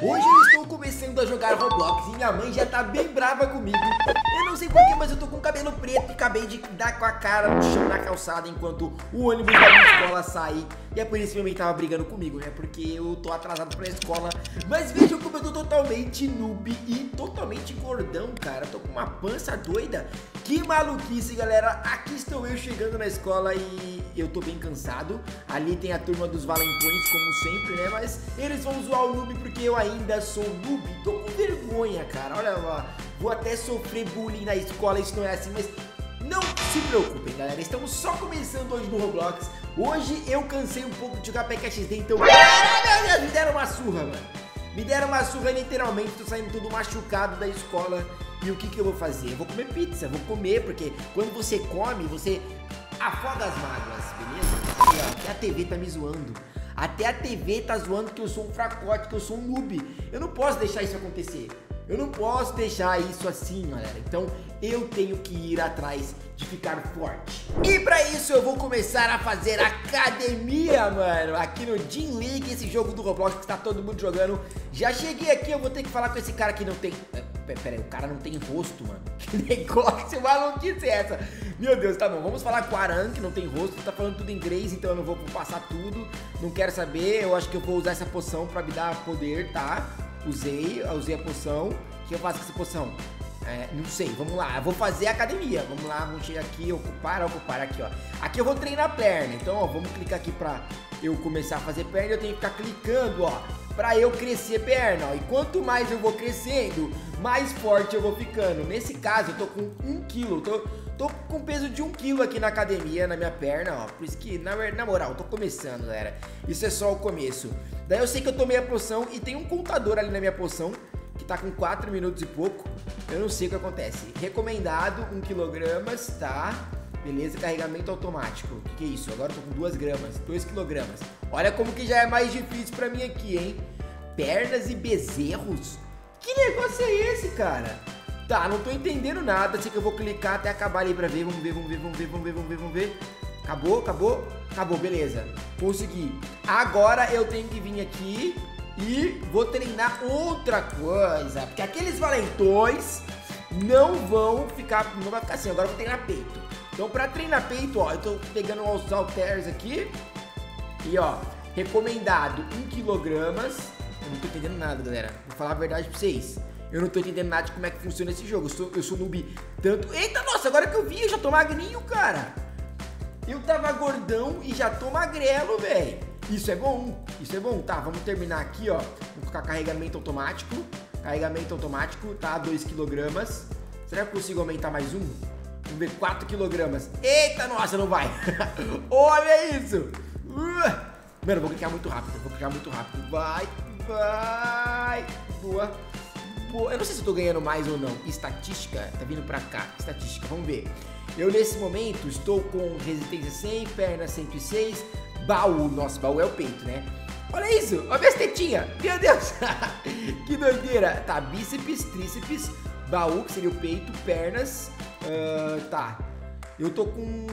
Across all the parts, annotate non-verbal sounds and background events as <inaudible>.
Hoje eu estou começando a jogar Roblox e minha mãe já tá bem brava comigo. Eu não sei porquê, mas eu tô com cabelo preto e acabei de dar com a cara no chão na calçada enquanto o ônibus da minha escola sai. E é por isso que minha mãe tava brigando comigo, né? Porque eu tô atrasado pra escola. Mas vejam como eu tô totalmente noob e totalmente gordão, cara. Tô com uma pança doida. Que maluquice, galera. Aqui estou eu chegando na escola e eu tô bem cansado. Ali tem a turma dos valentões, como sempre, né? Mas eles vão zoar o noob porque eu ainda sou noob. Tô com vergonha, cara. Olha lá. Vou até sofrer bullying na escola, isso não é assim, mas não se preocupem, galera. Estamos só começando hoje no Roblox. Hoje eu cansei um pouco de jogar PKXD, então... Caralho, me deram uma surra, mano. Me deram uma surra literalmente, tô saindo todo machucado da escola. E o que que eu vou fazer? Eu vou comer pizza, vou comer, porque quando você come, você afoga as mágoas, beleza? E, ó, a TV tá me zoando. Até a TV tá zoando que eu sou um fracote, que eu sou um noob. Eu não posso deixar isso acontecer. Eu não posso deixar isso assim, galera. Então eu tenho que ir atrás de ficar forte. E para isso eu vou começar a fazer academia, mano. Aqui no Gym League, esse jogo do Roblox que está todo mundo jogando. Já cheguei aqui, eu vou ter que falar com esse cara que não tem... É, pera aí, o cara não tem rosto, mano. <laughs> Negócio maluquice é essa? Meu Deus, tá bom. Vamos falar com o Aran, que não tem rosto. Tá falando tudo em inglês, então eu não vou passar tudo. Não quero saber. Eu acho que eu vou usar essa poção pra me dar poder, tá? Usei, usei a poção. O que eu faço com essa poção? É, não sei, vamos lá, eu vou fazer academia. Vamos lá, vamos chegar aqui, ocupar, ocupar aqui, ó. Aqui eu vou treinar perna. Então, ó, vamos clicar aqui pra eu começar a fazer perna. Eu tenho que ficar clicando, ó, pra eu crescer perna. E quanto mais eu vou crescendo, mais forte eu vou ficando. Nesse caso, eu tô com um quilo, tô, tô com peso de um quilo aqui na academia, na minha perna, ó. Por isso que, na, na moral, tô começando, galera. Isso é só o começo. Daí eu sei que eu tomei a poção e tem um contador ali na minha poção que tá com 4 minutos e pouco. Eu não sei o que acontece. Recomendado 1 kg, tá? Beleza, carregamento automático. O que, que, é isso? Agora eu tô com 2 gramas, 2 kg. Olha como que já é mais difícil pra mim aqui, hein? Pernas e bezerros? Que negócio é esse, cara? Tá, não tô entendendo nada. Sei que eu vou clicar até acabar ali pra ver. Vamos ver, vamos ver, vamos ver, vamos ver, vamos ver, vamos ver. Acabou, acabou, acabou, beleza. Consegui. Agora eu tenho que vir aqui e vou treinar outra coisa. Porque aqueles valentões não vão ficar. Não vai ficar assim. Agora eu vou treinar peito. Então, pra treinar peito, ó, eu tô pegando os halteres aqui. E ó, recomendado 1 kg. Eu não tô entendendo nada, galera. Vou falar a verdade pra vocês. Eu não tô entendendo nada de como é que funciona esse jogo. Eu sou, eu sou noob tanto. Eita, nossa, agora que eu vi, eu já tô magrinho, cara. Eu tava gordão e já tô magrelo, velho. Isso é bom, isso é bom. Tá, vamos terminar aqui, ó. Vou colocar carregamento automático. Carregamento automático, tá? 2 kg. Será que eu consigo aumentar mais um? Ver, 4 kg. Eita, nossa, não vai. <laughs> Olha isso. Uh. Mano, vou clicar muito rápido, vou clicar muito rápido. Vai, vai. Boa. Boa. Eu não sei se eu tô ganhando mais ou não. Estatística, tá vindo pra cá. Estatística, vamos ver. Eu nesse momento estou com resistência 100, perna 106, baú. Nossa, baú é o peito, né? Olha isso, olha minhas tetinhas. Meu Deus, <laughs> que doideira. Tá, bíceps, tríceps, baú, que seria o peito, pernas. Uh, tá, eu tô com...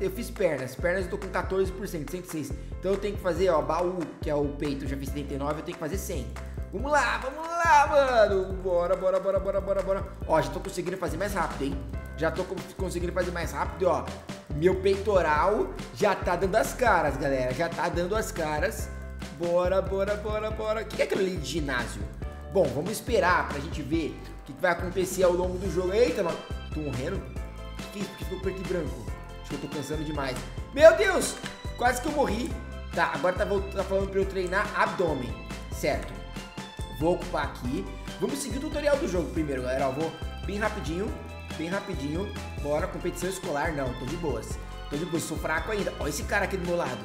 Eu fiz pernas, pernas eu tô com 14%, 106. Então eu tenho que fazer, ó, baú, que é o peito, eu já fiz 79, eu tenho que fazer 100. Vamos lá, vamos lá, mano. Bora, bora, bora, bora, bora, bora. Ó, já tô conseguindo fazer mais rápido, hein? Já tô conseguindo fazer mais rápido, ó. Meu peitoral já tá dando as caras, galera. Já tá dando as caras. Bora, bora, bora, bora. O que é aquilo ali de ginásio? Bom, vamos esperar pra gente ver o que vai acontecer ao longo do jogo. Eita, mano. Tô morrendo? O que é isso? que ficou preto e branco? Acho que eu tô cansando demais. Meu Deus! Quase que eu morri. Tá, agora tá, tá falando pra eu treinar abdômen. Certo. Vou ocupar aqui. Vamos seguir o tutorial do jogo primeiro, galera. Ó, vou bem rapidinho bem rapidinho. Bora, competição escolar, não, tô de boas. Tô de boas, sou fraco ainda. Ó, esse cara aqui do meu lado.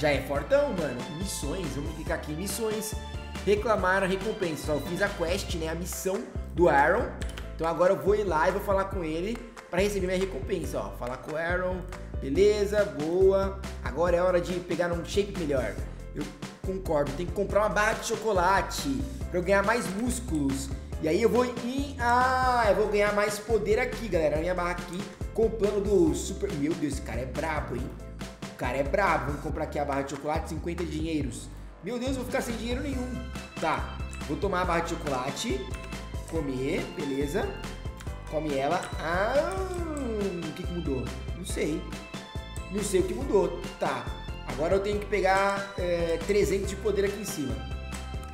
Já é fortão, mano. Missões, vamos clicar aqui em missões. Reclamar a recompensa. Ó, eu fiz a quest, né, a missão do Aaron. Então agora eu vou ir lá e vou falar com ele para receber minha recompensa, ó. Falar com o Aaron, beleza, boa. Agora é hora de pegar um shape melhor. Eu concordo, tem que comprar uma barra de chocolate para eu ganhar mais músculos. E aí eu vou. Ah, eu vou ganhar mais poder aqui, galera. A minha barra aqui com o plano do Super... Meu Deus, esse cara é brabo, hein? O cara é brabo. Vamos comprar aqui a barra de chocolate, 50 dinheiros. Meu Deus, eu vou ficar sem dinheiro nenhum. Tá, Vou tomar a barra de chocolate. Comer, beleza. Come ela. Ah, o que, que mudou? Não sei. Não sei o que mudou. Tá. Agora eu tenho que pegar é, 300 de poder aqui em cima.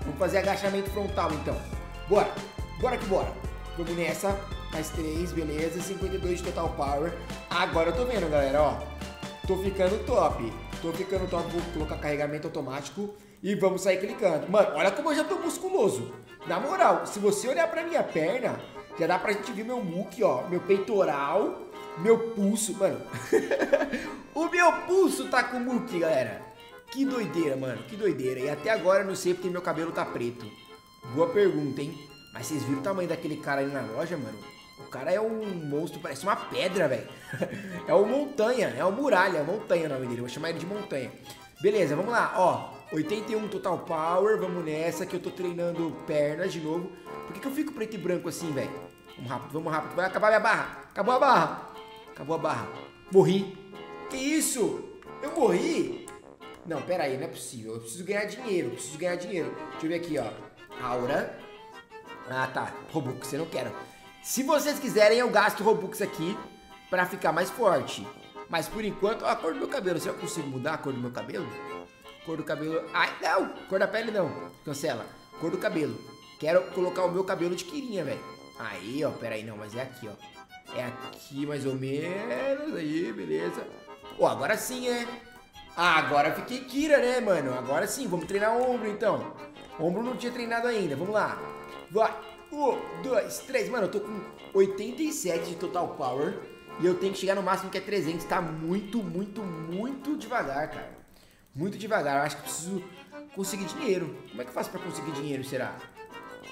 Vamos fazer agachamento frontal então. Bora. Bora que bora. Vamos nessa. Mais 3, beleza. 52 de total power. Agora eu tô vendo, galera, ó. Tô ficando top. Tô ficando top. Vou colocar carregamento automático. E vamos sair clicando. Mano, olha como eu já tô musculoso. Na moral, se você olhar pra minha perna, já dá pra gente ver meu muque, ó. Meu peitoral, meu pulso. Mano, <laughs> o meu pulso tá com muque, galera. Que doideira, mano. Que doideira. E até agora eu não sei porque meu cabelo tá preto. Boa pergunta, hein? Mas vocês viram o tamanho daquele cara ali na loja, mano? O cara é um monstro, parece uma pedra, velho. <laughs> é o Montanha, é o Muralha, Montanha o nome dele. Vou chamar ele de Montanha. Beleza, vamos lá, ó. 81 total power, vamos nessa que eu tô treinando pernas de novo. Por que, que eu fico preto e branco assim, velho? Vamos rápido, vamos rápido. Vai acabar minha barra. Acabou a barra. Acabou a barra. Morri. Que isso? Eu morri? Não, pera aí, não é possível. Eu preciso ganhar dinheiro, eu preciso ganhar dinheiro. Deixa eu ver aqui, ó. Aura. Ah, tá. Robux, eu não quero. Se vocês quiserem, eu gasto Robux aqui pra ficar mais forte. Mas por enquanto, ó, a cor do meu cabelo. Se eu consigo mudar a cor do meu cabelo? Cor do cabelo. Ai, não! Cor da pele não. Cancela. Cor do cabelo. Quero colocar o meu cabelo de quirinha, velho. Aí, ó. Pera aí, não. Mas é aqui, ó. É aqui mais ou menos. Aí, beleza. Ó, agora sim, é. Ah, agora fiquei Kira, né, mano? Agora sim. Vamos treinar ombro, então. Ombro não tinha treinado ainda. Vamos lá. Vai. Um, dois, três. Mano, eu tô com 87 de total power. E eu tenho que chegar no máximo que é 300. Tá muito, muito, muito devagar, cara muito devagar. Eu acho que preciso conseguir dinheiro. Como é que eu faço para conseguir dinheiro, será?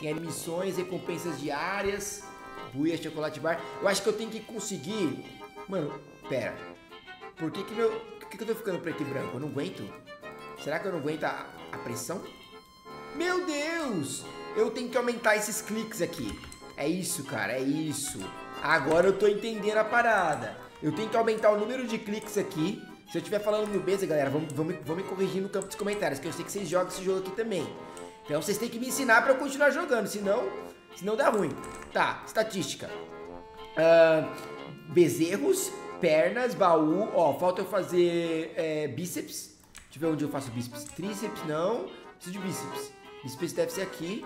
Tem missões, recompensas diárias, buia, chocolate bar. Eu acho que eu tenho que conseguir... Mano, pera. Por que que meu... Por que, que eu tô ficando preto e branco? Eu não aguento? Será que eu não aguento a, a pressão? Meu Deus! Eu tenho que aumentar esses cliques aqui. É isso, cara, é isso. Agora eu tô entendendo a parada. Eu tenho que aumentar o número de cliques aqui se eu estiver falando mil vezes, galera, vamos, vamos, vamos me corrigir no campo dos comentários, que eu sei que vocês jogam esse jogo aqui também. Então vocês têm que me ensinar pra eu continuar jogando, senão, senão dá ruim. Tá, estatística. Uh, bezerros, pernas, baú. Ó, falta eu fazer é, bíceps. Deixa eu ver onde eu faço bíceps. Tríceps, não. Preciso de bíceps. Bíceps deve ser aqui.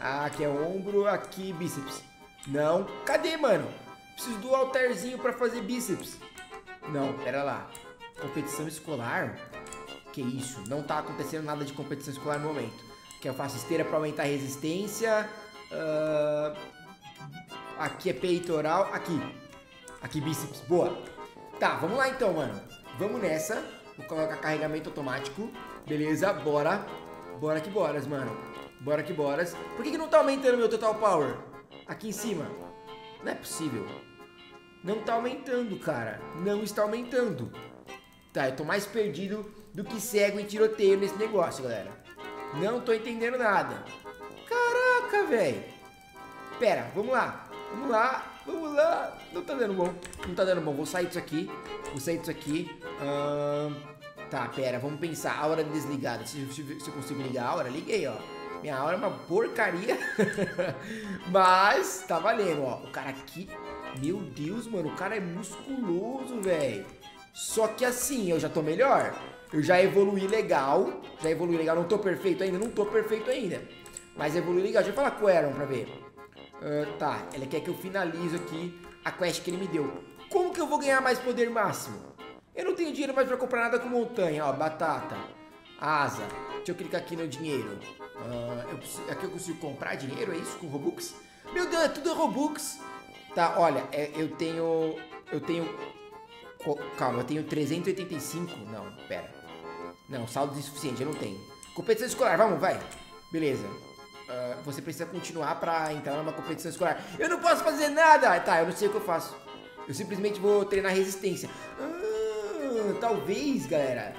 Ah, aqui é ombro, aqui bíceps. Não. Cadê, mano? Preciso do halterzinho pra fazer bíceps. Não, pera lá. Competição escolar? Que isso? Não tá acontecendo nada de competição escolar no momento. Que eu faço esteira para aumentar a resistência. Uh, aqui é peitoral. Aqui. Aqui bíceps. Boa. Tá, vamos lá então, mano. Vamos nessa. Vou colocar carregamento automático. Beleza, bora. Bora que boras, mano. Bora que boras. Por que, que não tá aumentando meu total power? Aqui em cima. Não é possível. Não tá aumentando, cara. Não está aumentando. Tá, eu tô mais perdido do que cego em tiroteio nesse negócio, galera. Não tô entendendo nada. Caraca, velho. Pera, vamos lá. Vamos lá, vamos lá. Não tá dando bom. Não tá dando bom. Vou sair disso aqui. Vou sair disso aqui. Tá, pera, vamos pensar. A hora desligada. Se, se, se eu consigo ligar a hora, liguei, ó. Minha hora é uma porcaria. <laughs> Mas tá valendo, ó. O cara aqui. Meu Deus, mano. O cara é musculoso, velho. Só que assim, eu já tô melhor. Eu já evolui legal. Já evolui legal. Não tô perfeito ainda? Não tô perfeito ainda. Mas evolui legal. Deixa eu falar com o Aaron pra ver. Uh, tá, ele quer que eu finalize aqui a quest que ele me deu. Como que eu vou ganhar mais poder máximo? Eu não tenho dinheiro mais pra comprar nada com montanha. Ó, batata, asa. Deixa eu clicar aqui no dinheiro. Uh, eu preciso, aqui eu consigo comprar dinheiro, é isso? Com Robux? Meu Deus, é tudo Robux. Tá, olha, é, eu tenho... Eu tenho Calma, eu tenho 385. Não, pera. Não, saldo insuficiente, eu não tenho. Competição escolar, vamos, vai. Beleza. Uh, você precisa continuar pra entrar numa competição escolar. Eu não posso fazer nada! Tá, eu não sei o que eu faço. Eu simplesmente vou treinar resistência. Ah, talvez, galera.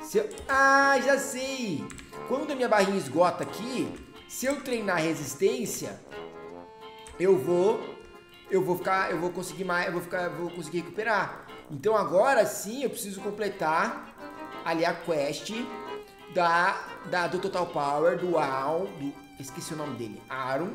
Se eu... Ah, já sei! Quando a minha barrinha esgota aqui, se eu treinar resistência, eu vou eu vou ficar, eu vou conseguir mais, eu vou ficar, eu vou conseguir recuperar. Então agora sim eu preciso completar ali a quest da, da do Total Power, do Al, do Esqueci o nome dele. Aaron.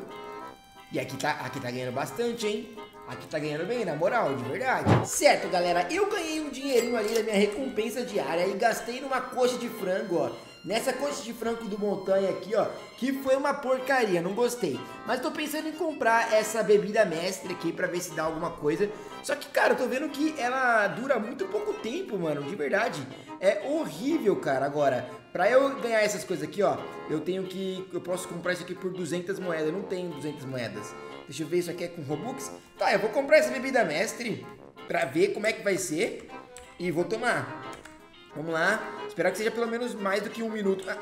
E aqui tá, aqui tá ganhando bastante, hein? Aqui tá ganhando bem, na moral, de verdade. Certo, galera, eu ganhei um dinheirinho ali da minha recompensa diária e gastei numa coxa de frango, ó. Nessa coxa de frango do Montanha aqui, ó, que foi uma porcaria, não gostei. Mas tô pensando em comprar essa bebida mestre aqui pra ver se dá alguma coisa. Só que, cara, eu tô vendo que ela dura muito pouco tempo, mano, de verdade. É horrível, cara. Agora, pra eu ganhar essas coisas aqui, ó, eu tenho que... Eu posso comprar isso aqui por 200 moedas. Eu não tenho 200 moedas. Deixa eu ver, isso aqui é com Robux? Tá, eu vou comprar essa bebida mestre pra ver como é que vai ser e vou tomar. Vamos lá, esperar que seja pelo menos mais do que um minuto. Ah,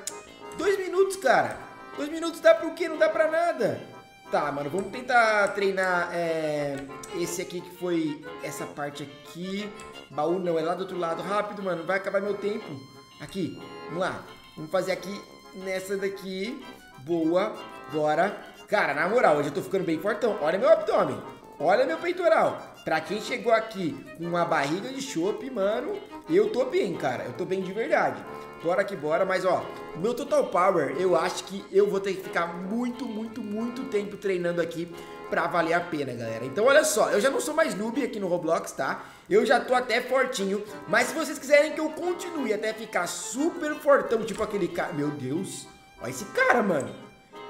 dois minutos, cara. Dois minutos dá pro quê? Não dá pra nada. Tá, mano, vamos tentar treinar é, esse aqui que foi essa parte aqui. Baú não, é lá do outro lado. Rápido, mano, vai acabar meu tempo. Aqui, vamos lá. Vamos fazer aqui nessa daqui. Boa, bora. Cara, na moral, hoje eu tô ficando bem fortão. Olha meu abdômen. Olha meu peitoral. Pra quem chegou aqui com uma barriga de chope, mano, eu tô bem, cara. Eu tô bem de verdade. Bora que bora, mas ó, meu Total Power, eu acho que eu vou ter que ficar muito, muito, muito tempo treinando aqui pra valer a pena, galera. Então olha só, eu já não sou mais noob aqui no Roblox, tá? Eu já tô até fortinho, mas se vocês quiserem que eu continue até ficar super fortão, tipo aquele cara... Meu Deus, olha esse cara, mano.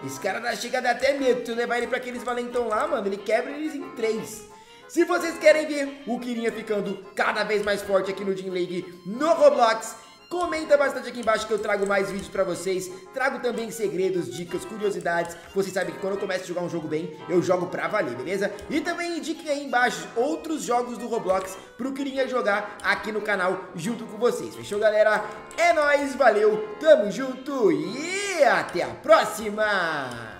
Esse cara chega a dar até medo. Se eu levar ele pra aqueles valentão lá, mano, ele quebra eles em três. Se vocês querem ver o Kirinha ficando cada vez mais forte aqui no Team League no Roblox, Comenta bastante aqui embaixo que eu trago mais vídeos pra vocês. Trago também segredos, dicas, curiosidades. Vocês sabem que quando eu começo a jogar um jogo bem, eu jogo pra valer, beleza? E também indiquem aí embaixo outros jogos do Roblox pro Kirinha jogar aqui no canal junto com vocês. Fechou, galera? É nóis, valeu, tamo junto e até a próxima!